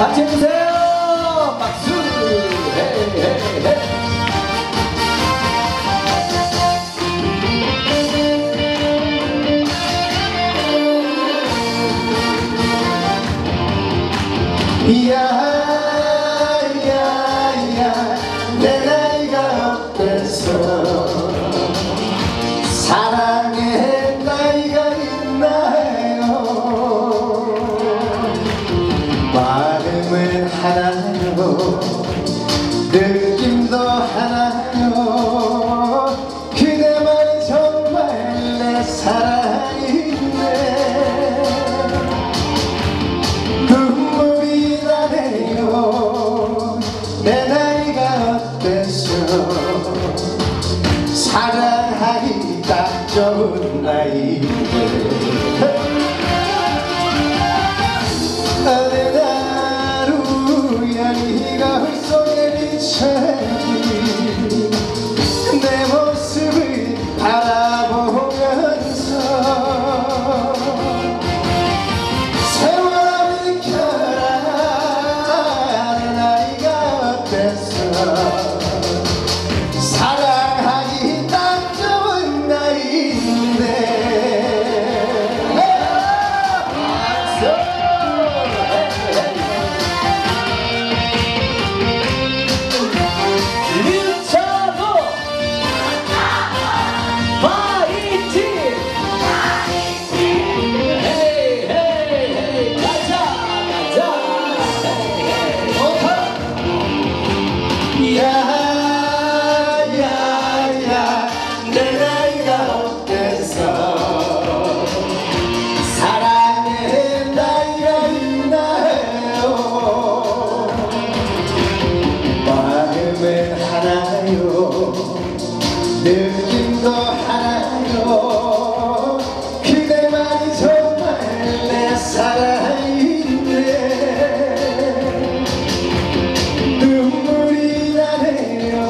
같이 해주세요. 박수. 헤헤헤 사랑하기 딱 좋은 나이 느낌도 하나요 그대만이 정말 내 사랑인데. 눈물이 나네요.